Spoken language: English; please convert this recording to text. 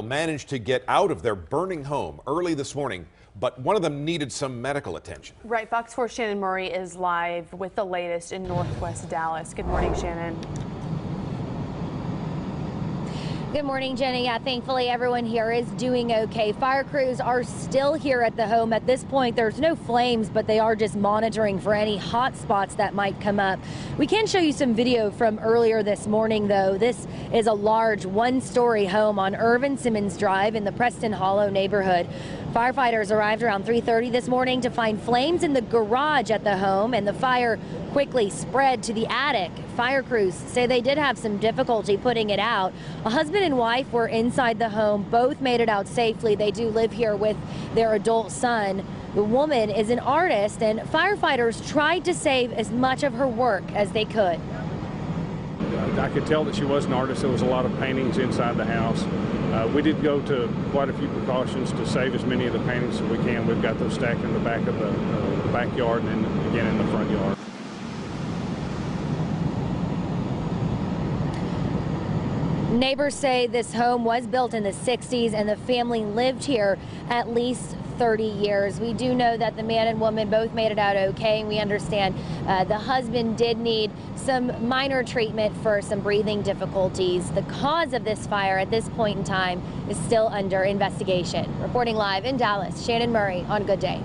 managed to get out of their burning home early this morning, but one of them needed some medical attention. Right, Fox 4 Shannon Murray is live with the latest in Northwest Dallas. Good morning, Shannon. Good morning, Jenny. Yeah, thankfully everyone here is doing okay. Fire crews are still here at the home. At this point, there's no flames, but they are just monitoring for any hot spots that might come up. We can show you some video from earlier this morning, though. This is a large one-story home on Irvin Simmons Drive in the Preston Hollow neighborhood. Firefighters arrived around 3.30 this morning to find flames in the garage at the home, and the fire quickly spread to the attic. Fire crews say they did have some difficulty putting it out. A husband and wife were inside the home. Both made it out safely. They do live here with their adult son. The woman is an artist, and firefighters tried to save as much of her work as they could. I could tell that she was an artist. There was a lot of paintings inside the house. Uh, we did go to quite a few precautions to save as many of the paintings as we can. We've got those stacked in the back of the uh, backyard and then again in the front yard. Neighbors say this home was built in the 60s and the family lived here at least 30 years. We do know that the man and woman both made it out okay, and we understand uh, the husband did need some minor treatment for some breathing difficulties. The cause of this fire at this point in time is still under investigation. Reporting live in Dallas, Shannon Murray on Good Day.